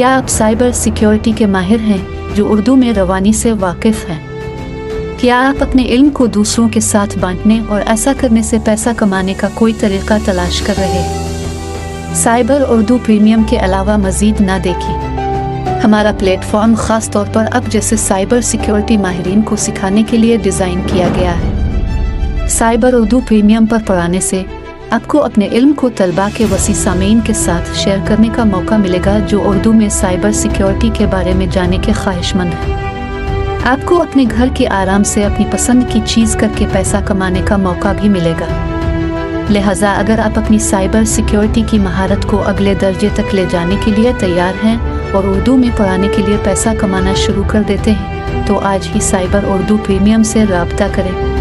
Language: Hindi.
क्या आप साइबर सिक्योरिटी के माहिर हैं जो उर्दू में रवानी से वाकिफ़ हैं? क्या आप अपने इल्म को दूसरों के साथ बांटने और ऐसा करने से पैसा कमाने का कोई तरीका तलाश कर रहे हैं? साइबर उर्दू प्रीमियम के अलावा मज़ीद ना देखें। हमारा प्लेटफॉर्म ख़ास तौर पर अब जैसे साइबर सिक्योरिटी माहरीन को सिखाने के लिए डिज़ाइन किया गया है। साइबर उर्दू प्रीमियम पर पढ़ाने से आपको अपने इल्म को तलबा के वसी सामीन के साथ शेयर करने का मौका मिलेगा जो उर्दू में साइबर सिक्योरिटी के बारे में जाने के ख्वाहिशमंद हैं। आपको अपने घर के आराम से अपनी पसंद की चीज़ करके पैसा कमाने का मौका भी मिलेगा। लिहाजा अगर आप अपनी साइबर सिक्योरिटी की महारत को अगले दर्जे तक ले जाने के लिए तैयार हैं और उर्दू में पढ़ाने के लिए पैसा कमाना शुरू कर देते हैं तो आज ही साइबर उर्दू प्रीमियम से रबता करें।